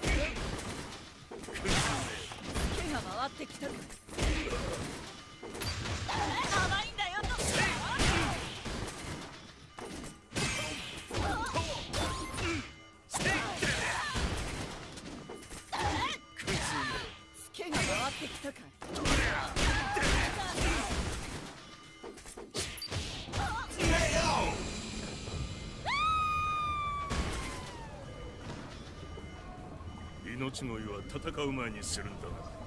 たか手が回ってきたか甘いんだよとツケが回ってきたか。命乞いは戦う前にするんだな。